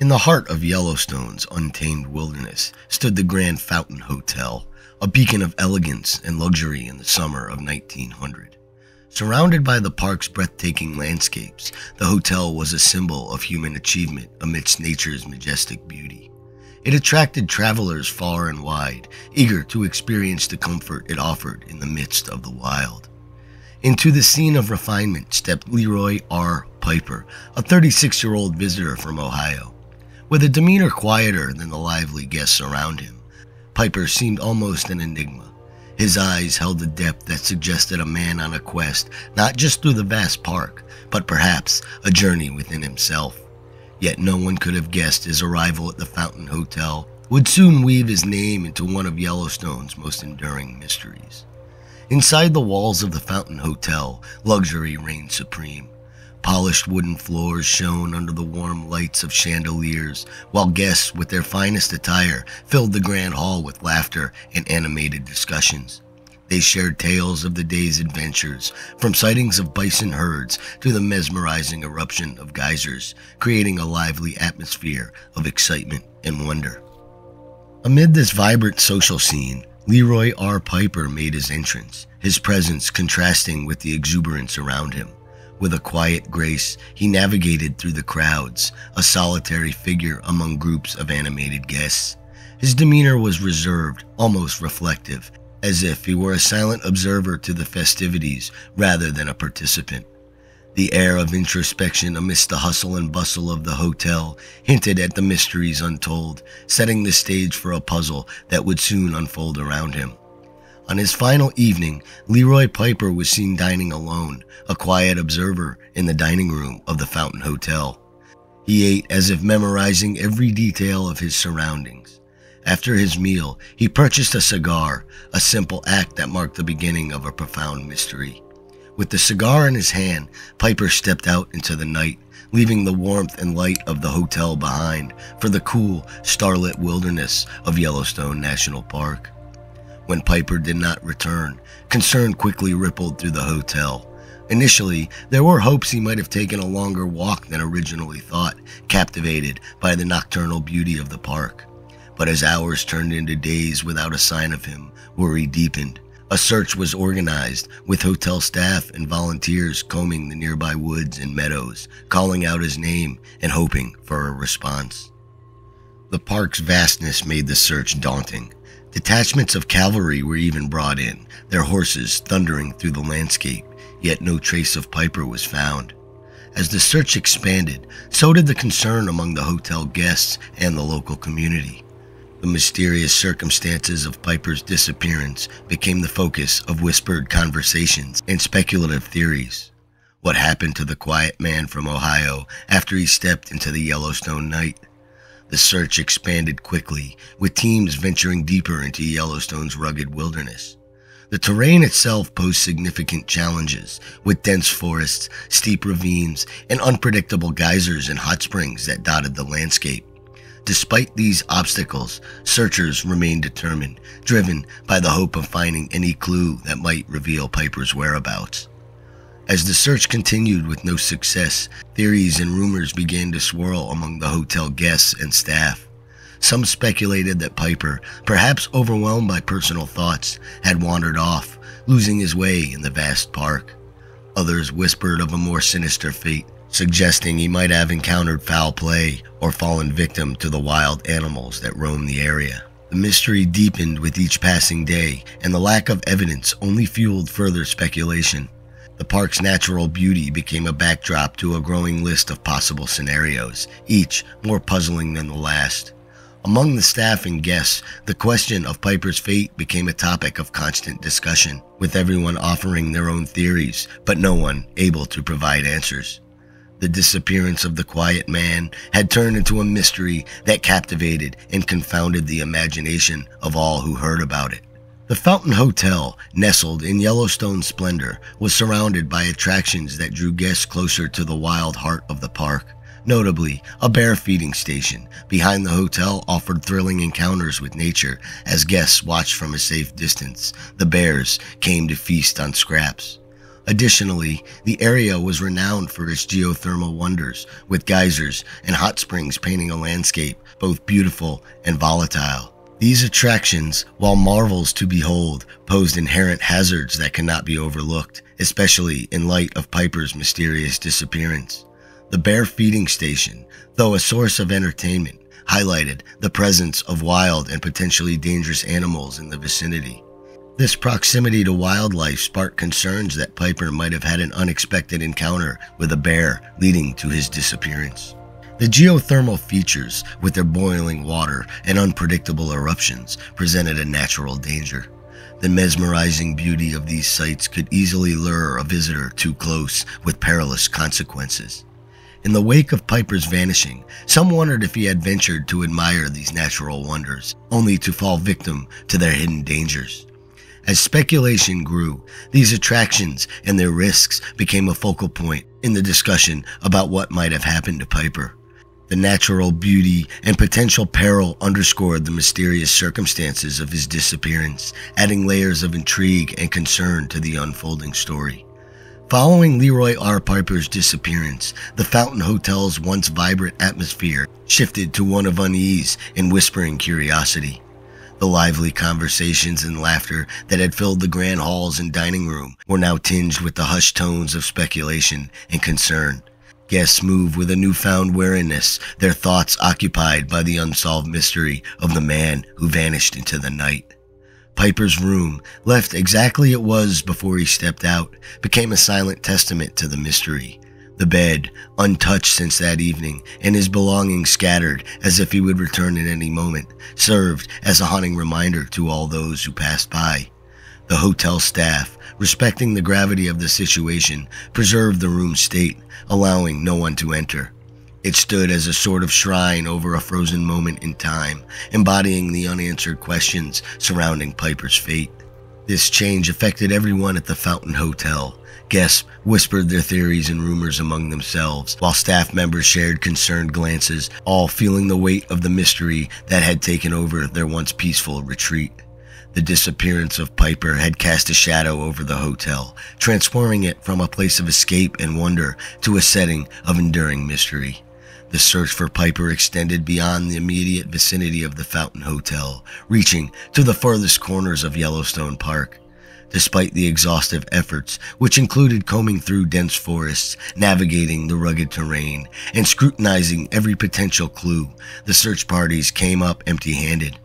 In the heart of Yellowstone's untamed wilderness stood the Grand Fountain Hotel, a beacon of elegance and luxury in the summer of 1900. Surrounded by the park's breathtaking landscapes, the hotel was a symbol of human achievement amidst nature's majestic beauty. It attracted travelers far and wide, eager to experience the comfort it offered in the midst of the wild. Into the scene of refinement stepped Leroy R. Piper, a 36 year old visitor from Ohio. With a demeanor quieter than the lively guests around him, Piper seemed almost an enigma. His eyes held a depth that suggested a man on a quest, not just through the vast park, but perhaps a journey within himself. Yet no one could have guessed his arrival at the Fountain Hotel would soon weave his name into one of Yellowstone's most enduring mysteries. Inside the walls of the Fountain Hotel, luxury reigned supreme. Polished wooden floors shone under the warm lights of chandeliers, while guests with their finest attire filled the grand hall with laughter and animated discussions. They shared tales of the day's adventures, from sightings of bison herds to the mesmerizing eruption of geysers, creating a lively atmosphere of excitement and wonder. Amid this vibrant social scene, Leroy R. Piper made his entrance, his presence contrasting with the exuberance around him. With a quiet grace, he navigated through the crowds, a solitary figure among groups of animated guests. His demeanor was reserved, almost reflective, as if he were a silent observer to the festivities rather than a participant. The air of introspection amidst the hustle and bustle of the hotel hinted at the mysteries untold, setting the stage for a puzzle that would soon unfold around him. On his final evening, Leroy Piper was seen dining alone, a quiet observer in the dining room of the Fountain Hotel. He ate as if memorizing every detail of his surroundings. After his meal, he purchased a cigar, a simple act that marked the beginning of a profound mystery. With the cigar in his hand, Piper stepped out into the night, leaving the warmth and light of the hotel behind for the cool, starlit wilderness of Yellowstone National Park. When Piper did not return, concern quickly rippled through the hotel. Initially, there were hopes he might have taken a longer walk than originally thought, captivated by the nocturnal beauty of the park. But as hours turned into days without a sign of him, worry deepened. A search was organized, with hotel staff and volunteers combing the nearby woods and meadows, calling out his name and hoping for a response. The park's vastness made the search daunting. Detachments of cavalry were even brought in, their horses thundering through the landscape, yet no trace of Piper was found. As the search expanded, so did the concern among the hotel guests and the local community. The mysterious circumstances of Piper's disappearance became the focus of whispered conversations and speculative theories. What happened to the quiet man from Ohio after he stepped into the Yellowstone night? The search expanded quickly, with teams venturing deeper into Yellowstone's rugged wilderness. The terrain itself posed significant challenges, with dense forests, steep ravines, and unpredictable geysers and hot springs that dotted the landscape. Despite these obstacles, searchers remained determined, driven by the hope of finding any clue that might reveal Piper's whereabouts. As the search continued with no success, theories and rumors began to swirl among the hotel guests and staff. Some speculated that Piper, perhaps overwhelmed by personal thoughts, had wandered off, losing his way in the vast park. Others whispered of a more sinister fate, suggesting he might have encountered foul play or fallen victim to the wild animals that roam the area. The mystery deepened with each passing day, and the lack of evidence only fueled further speculation. The park's natural beauty became a backdrop to a growing list of possible scenarios, each more puzzling than the last. Among the staff and guests, the question of Piper's fate became a topic of constant discussion, with everyone offering their own theories, but no one able to provide answers. The disappearance of the quiet man had turned into a mystery that captivated and confounded the imagination of all who heard about it. The Fountain Hotel, nestled in Yellowstone splendor, was surrounded by attractions that drew guests closer to the wild heart of the park. Notably, a bear feeding station behind the hotel offered thrilling encounters with nature as guests watched from a safe distance. The bears came to feast on scraps. Additionally, the area was renowned for its geothermal wonders, with geysers and hot springs painting a landscape both beautiful and volatile. These attractions, while marvels to behold, posed inherent hazards that cannot be overlooked, especially in light of Piper's mysterious disappearance. The bear feeding station, though a source of entertainment, highlighted the presence of wild and potentially dangerous animals in the vicinity. This proximity to wildlife sparked concerns that Piper might have had an unexpected encounter with a bear leading to his disappearance. The geothermal features, with their boiling water and unpredictable eruptions, presented a natural danger. The mesmerizing beauty of these sites could easily lure a visitor too close with perilous consequences. In the wake of Piper's vanishing, some wondered if he had ventured to admire these natural wonders, only to fall victim to their hidden dangers. As speculation grew, these attractions and their risks became a focal point in the discussion about what might have happened to Piper. The natural beauty and potential peril underscored the mysterious circumstances of his disappearance, adding layers of intrigue and concern to the unfolding story. Following Leroy R. Piper's disappearance, the Fountain Hotel's once vibrant atmosphere shifted to one of unease and whispering curiosity. The lively conversations and laughter that had filled the grand halls and dining room were now tinged with the hushed tones of speculation and concern. Guests move with a newfound wariness, their thoughts occupied by the unsolved mystery of the man who vanished into the night. Piper's room, left exactly it was before he stepped out, became a silent testament to the mystery. The bed, untouched since that evening, and his belongings scattered as if he would return at any moment, served as a haunting reminder to all those who passed by. The hotel staff, respecting the gravity of the situation, preserved the room's state, allowing no one to enter. It stood as a sort of shrine over a frozen moment in time, embodying the unanswered questions surrounding Piper's fate. This change affected everyone at the Fountain Hotel. Guests whispered their theories and rumors among themselves, while staff members shared concerned glances, all feeling the weight of the mystery that had taken over their once peaceful retreat. The disappearance of Piper had cast a shadow over the hotel, transforming it from a place of escape and wonder to a setting of enduring mystery. The search for Piper extended beyond the immediate vicinity of the Fountain Hotel, reaching to the farthest corners of Yellowstone Park. Despite the exhaustive efforts, which included combing through dense forests, navigating the rugged terrain, and scrutinizing every potential clue, the search parties came up empty handed.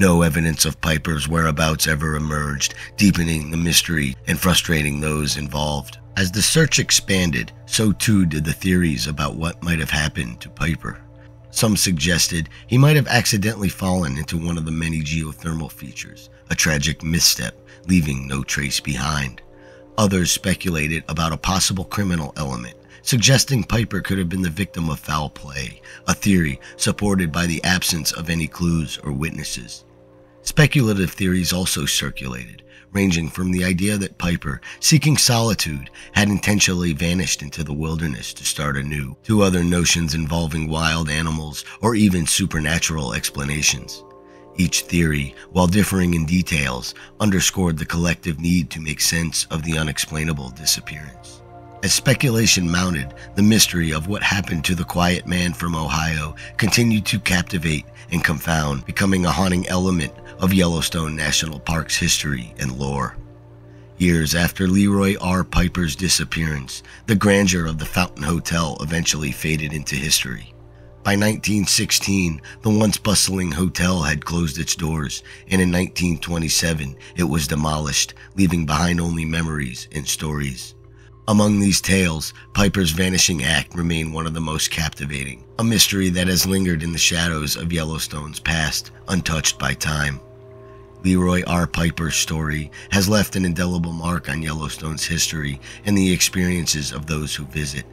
No evidence of Piper's whereabouts ever emerged, deepening the mystery and frustrating those involved. As the search expanded, so too did the theories about what might have happened to Piper. Some suggested he might have accidentally fallen into one of the many geothermal features, a tragic misstep, leaving no trace behind. Others speculated about a possible criminal element, suggesting Piper could have been the victim of foul play, a theory supported by the absence of any clues or witnesses. Speculative theories also circulated, ranging from the idea that Piper, seeking solitude, had intentionally vanished into the wilderness to start anew, to other notions involving wild animals or even supernatural explanations. Each theory, while differing in details, underscored the collective need to make sense of the unexplainable disappearance. As speculation mounted, the mystery of what happened to the quiet man from Ohio continued to captivate and confound, becoming a haunting element of Yellowstone National Park's history and lore. Years after Leroy R. Piper's disappearance, the grandeur of the Fountain Hotel eventually faded into history. By 1916, the once bustling hotel had closed its doors, and in 1927 it was demolished, leaving behind only memories and stories. Among these tales, Piper's vanishing act remained one of the most captivating, a mystery that has lingered in the shadows of Yellowstone's past, untouched by time. Leroy R. Piper's story has left an indelible mark on Yellowstone's history and the experiences of those who visit.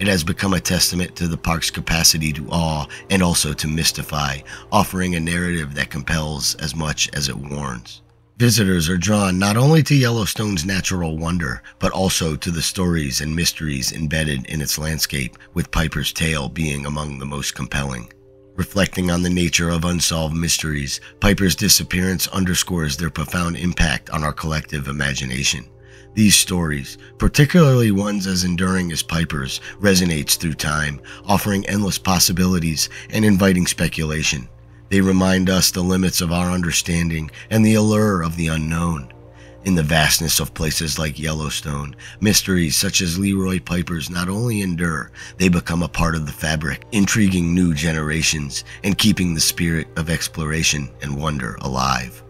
It has become a testament to the park's capacity to awe and also to mystify, offering a narrative that compels as much as it warns. Visitors are drawn not only to Yellowstone's natural wonder, but also to the stories and mysteries embedded in its landscape, with Piper's tale being among the most compelling. Reflecting on the nature of unsolved mysteries, Piper's disappearance underscores their profound impact on our collective imagination. These stories, particularly ones as enduring as Piper's, resonates through time, offering endless possibilities and inviting speculation. They remind us the limits of our understanding and the allure of the unknown. In the vastness of places like Yellowstone, mysteries such as Leroy Piper's not only endure, they become a part of the fabric, intriguing new generations and keeping the spirit of exploration and wonder alive.